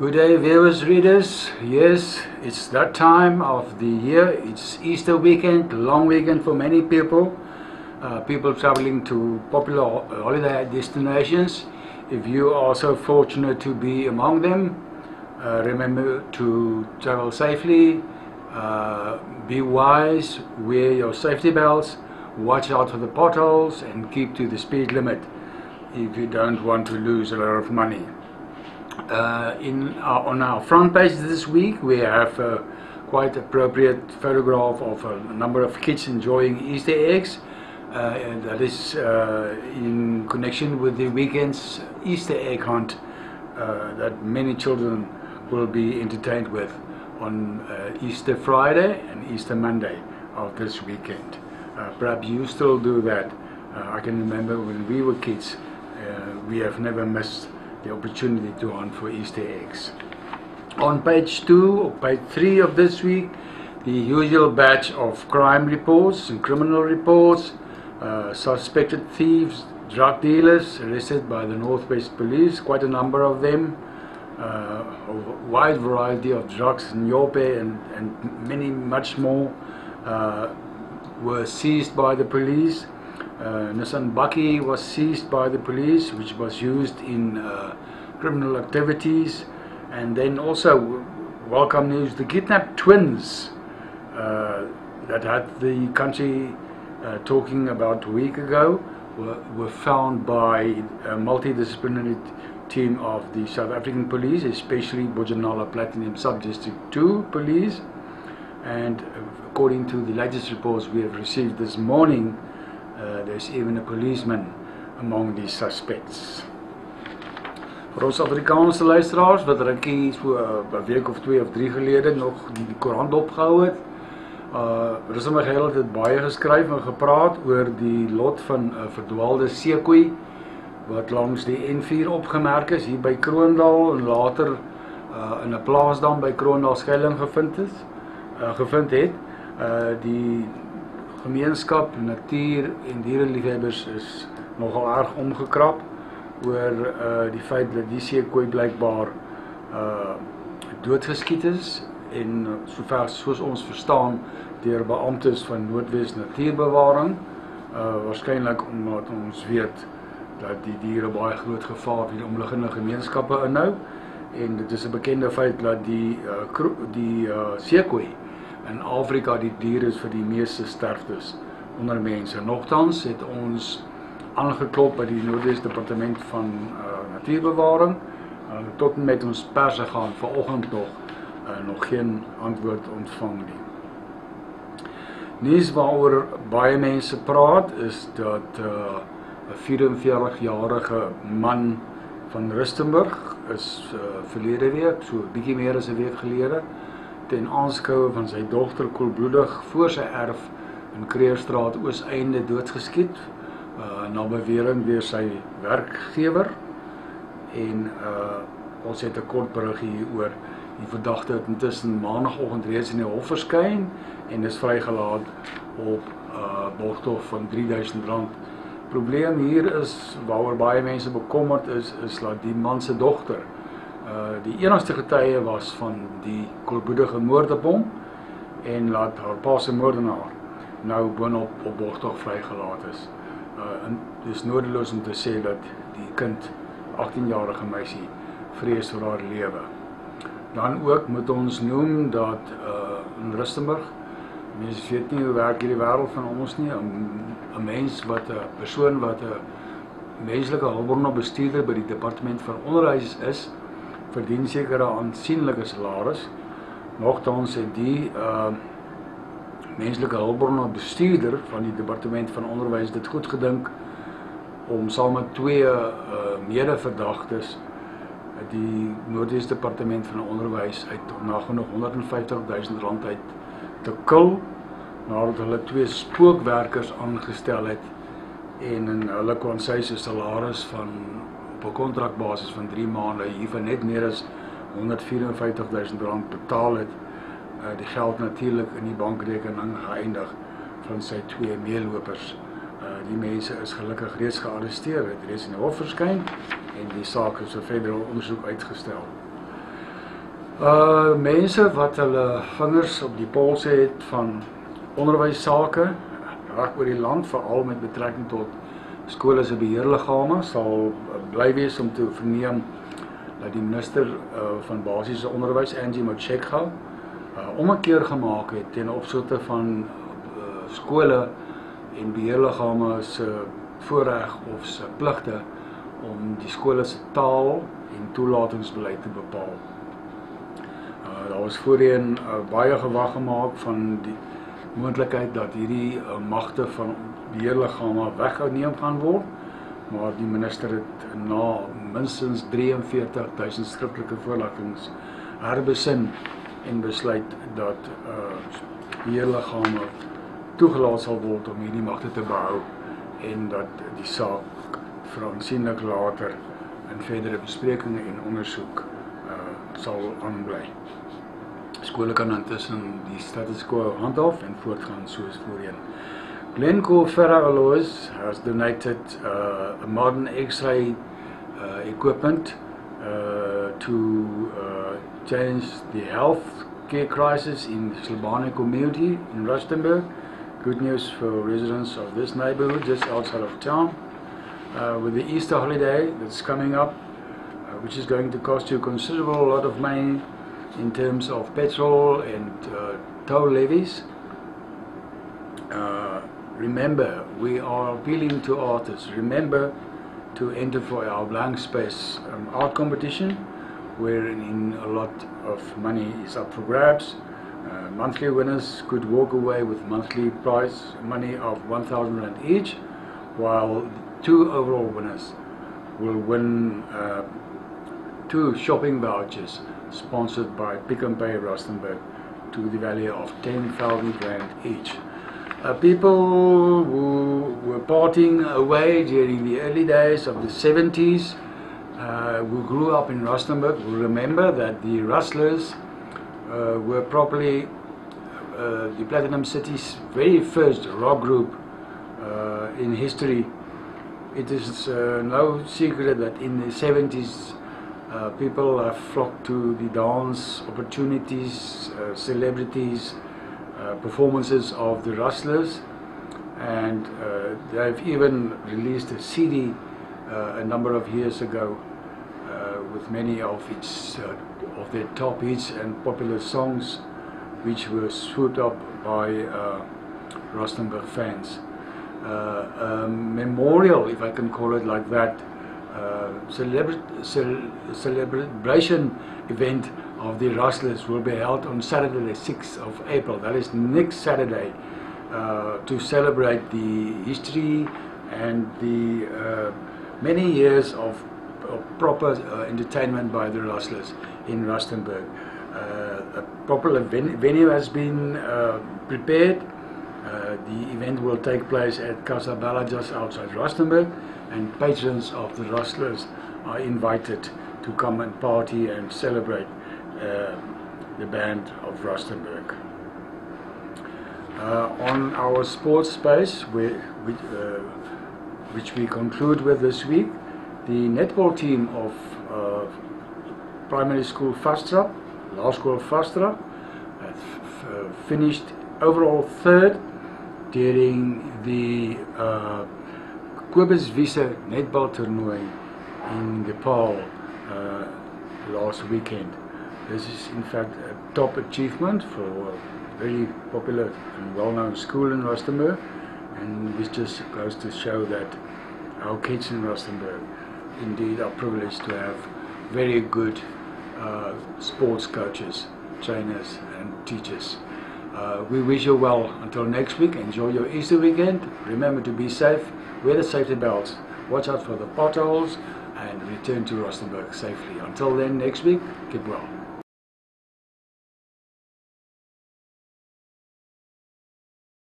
Good day, viewers, readers. Yes, it's that time of the year. It's Easter weekend, long weekend for many people. Uh, people traveling to popular holiday destinations. If you are so fortunate to be among them, uh, remember to travel safely, uh, be wise, wear your safety belts, watch out for the potholes, and keep to the speed limit if you don't want to lose a lot of money. Uh, in our, on our front page this week, we have a quite appropriate photograph of a number of kids enjoying Easter eggs. Uh, and that is uh, in connection with the weekend's Easter egg hunt uh, that many children will be entertained with on uh, Easter Friday and Easter Monday of this weekend. Uh, perhaps you still do that. Uh, I can remember when we were kids, uh, we have never missed the opportunity to hunt for Easter eggs. On page two or page three of this week, the usual batch of crime reports and criminal reports, uh, suspected thieves, drug dealers arrested by the Northwest Police, quite a number of them, uh, a wide variety of drugs, nyaope and, and many much more uh, were seized by the police. Uh, Nissan bakkie was seized by the police, which was used in uh, criminal activities. And then also, welcome news the kidnapped twins uh, that had the country uh, talking about a week ago were, were found by a multidisciplinary team of the South African police, especially Bojanala Platinum Subdistrict 2 police. And according to the latest reports we have received this morning, uh, there's even a policeman among the suspects. Vir ons Afrikaanse luisteraars wat rukkie so uh, 'n week of 2 of 3 gelede nog die koerant opgehou het. Uh Rusma Geheel het dit baie geskryf en gepraat oor die lot van 'n uh, verdwaalde seekoei wat langs die N4 opgemerk is hier by Kroondal en later uh in 'n plaasdam by Kroondal skuilings gevind is. Uh gevind het. Uh die gemeenskap, natuur en diereliefhebbers is nogal erg omgekrap oor uh die feit dat die seekoei blykbaar uh doodgeskiet is en uh, sover soos ons verstaan deur beamptes van Noordwes Natuurbewaring uh waarskynlik omdat ons weet dat die diere baie groot gevaar vir die omliggende gemeenskappe inhou. En dit is 'n bekende feit dat die uh die uh seekoei in Afrika die dier is vir die meeste sterftes onder mense. Nogtans het ons aangeklop by die Noordwes Departement van uh, Natuurbewaring uh, tot en met ons perse gaan vanoggend nog uh, nog geen antwoord ontvang nie. Nuus waaroor baie mense praat is dat uh, 'n 44-jarige man van Rustenburg is uh, verlede week, so 'n bietjie meer as 'n week gelede, ten aanskoue van sy dogter koelbloedig voor sy erf in Kreerstraat Ooseinde doodgeskiet uh na bewering deur sy werkgewer en uh ons het 'n kort berig hieroor die verdagte het intussen maandagooggend reeds in die hof verskyn en is vrygelaat op uh borgtog van R3000. Probleem hier is waaroor baie mense bekommerd is is dat die man se dogter uh die enigste getuie was van die koelbloedige moord op hom en laat haar pa se moordenaar nou boonop op borgtog vrygelaat is. Uh en dis nodeloos om te sê dat die kind 18-jarige meisie vrees vir haar lewe. Dan ook moet ons noem dat uh in Rustenburg mense weet nie hoe werk hierdie wêreld van ons nie. 'n mens wat 'n persoon wat 'n menslike hulpbron bestuurder by die departement van onderwys is, verdien sekere aansienlike salaris. Nogtans het die uh menslike hulpbron bestuurder van die departement van onderwys dit goed gedink om saam met twee uh medeverdagtes die Noordwes departement van onderwys uit nagenoeg 150 000 rand uit te kil nadat hulle twee spookwerkers aangestel het en in hulle kon sy se salaris van op 'n kontrakbasis van 3 maande hiervan net meer as 154 000 rand betaal het uh, die geld natuurlik in die bankrekening geëindig van sy twee meelopers. Uh, die mense is gelukkig reeds gearresteer het reeds in die hof verskyn en die saak is vir verdere ondersoek uitgestel. Uh mense wat hulle vingers op die pols het van onderwys sake reg oor die land veral met betrekking tot skole se beheerliggame sal bly wees om te verneem dat die minister uh, van basiese onderwys Angie Motshekga uh, omkeer gemaak het ten opsigte van uh, skole en beheerliggame se voorreg of se pligte om die skole se taal en toelatingsbeleid te bepaal. Uh, daar was voorheen uh, baie gewag gemaak van die moontlikheid dat hierdie uh, magte van beheerliggame weggeneem gaan word, maar die minister het na minstens 43000 skriftelike voorlatings herbesin en besluit dat uh, beheerliggame toegelaat sal word om hierdie magte te behou en dat die saak vir aansienlik later in verdere besprekings en ondersoek uh, sal aanbly skole kan intussen die status quo handhaaf en voortgaan soos voorheen. Glencore Ferroalloys has donated uh, modern X-ray uh, equipment uh, to uh, change the health care crisis in the Tlhabane community in Rustenburg. Good news for residents of this neighborhood just outside of town. Uh, with the Easter holiday that's coming up, which is going to cost you a considerable lot of money in terms of petrol and toll levies. Uh, remember, we are appealing to artists. Remember to enter for our blank space um, art competition, wherein a lot of money is up for grabs. Uh, monthly winners could walk away with monthly prize money of 1,000 rand each, while two overall winners will win uh, two shopping vouchers sponsored by Pick n Pay Rustenburg to the value of 10,000 rand each. Uh, people who were parting away during the early days of the 70s, uh, who grew up in Rustenburg, will remember that the Rustlers uh, were probably uh, the Platinum City's very first rock group uh, in history. It is uh, no secret that in the 70s uh, people have flocked to the dance opportunities, celebrities, performances of the Rustlers, and uh, they've even released a CD uh, a number of years ago uh, with many of its of their top hits and popular songs, which were swooped up by Rustenburg fans. a memorial, if I can call it like that, uh, celebration event of the Rustlers will be held on Saturday the 6th of April. That is next Saturday uh, to celebrate the history and the uh, many years of, of proper uh, entertainment by the Rustlers in Rustenburg. Uh, a ven venue has been uh, prepared. the event will take place at Casabella just outside Rustenburg and patrons of the Rustlers are invited to come and party and celebrate uh, the band of Rustenburg. Uh, on our sports space, we, we, uh, which we conclude with this week, the netball team of uh, primary school Fastra, law school Fastra, uh, finished overall third during the uh, Kobus Wiese netbal toernooi in Nepal uh, last weekend. This is in fact a top achievement for a very popular and well-known school in Rustenburg and this just goes to show that our kids in Rustenburg indeed are privileged to have very good uh, sports coaches, trainers and teachers. Uh, we wish you well until next week. Enjoy your Easter weekend. Remember to be safe wear the safety belts, watch out for the potholes, and return to Rustenburg safely. Until then, next week, keep well.